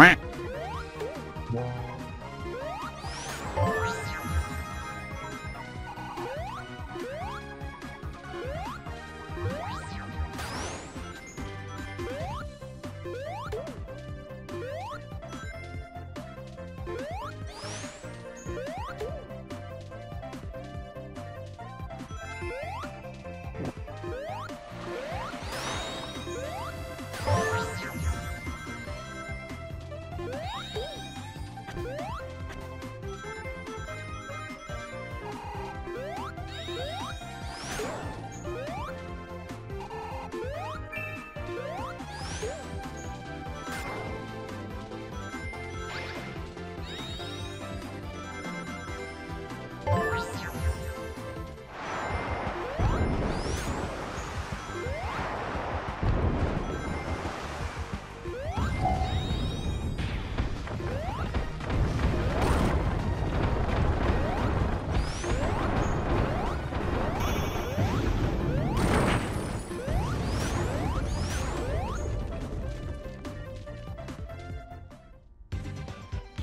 Quack.